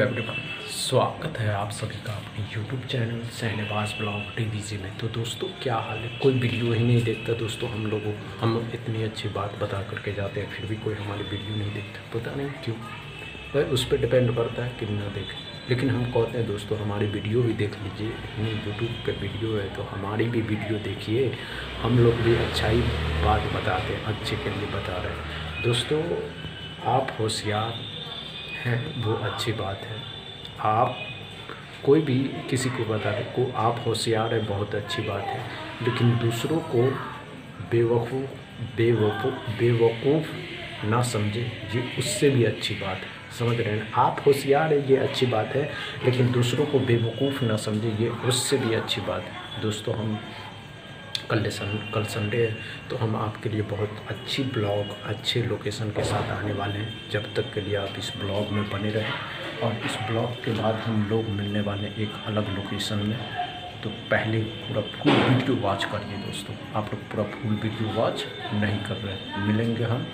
स्वागत है आप सभी का अपने YouTube चैनल सहनवास ब्लॉग टीवीसी में। तो दोस्तों, क्या हाल है? कोई वीडियो ही नहीं देखता दोस्तों हम लोगों। हम इतनी अच्छी बात बता करके जाते हैं, फिर भी कोई हमारी वीडियो नहीं देखता। पता नहीं क्यों। भाई उस पर डिपेंड करता है कि ना देखें। लेकिन हम कहते हैं दोस्तों, हमारी वीडियो भी देख लीजिए। इतनी यूट्यूब पे वीडियो है तो हमारी भी वीडियो देखिए। हम लोग भी अच्छा ही बात बताते हैं, अच्छे के लिए बता रहे हैं। दोस्तों, आप होशियार हैं, वो अच्छी बात है। आप कोई भी किसी को बता को आप होशियार है, बहुत अच्छी बात है। लेकिन दूसरों को बेवकूफ़ बेवकूफ़ बेवकूफ़ ना समझे, ये उससे भी अच्छी बात है। समझ रहे हैं? आप होशियार है, ये अच्छी बात है, लेकिन दूसरों को बेवकूफ़ ना समझे, ये उससे भी अच्छी बात है। दोस्तों, हम कल सन कल संडे है तो हम आपके लिए बहुत अच्छी ब्लॉग अच्छे लोकेशन के साथ आने वाले हैं। जब तक के लिए आप इस ब्लॉग में बने रहें और इस ब्लॉग के बाद हम लोग मिलने वाले हैं एक अलग लोकेशन में। तो पहले पूरा फुल वीडियो वॉच करिए दोस्तों। आप लोग पूरा फुल वीडियो वॉच नहीं कर रहे मिलेंगे हम।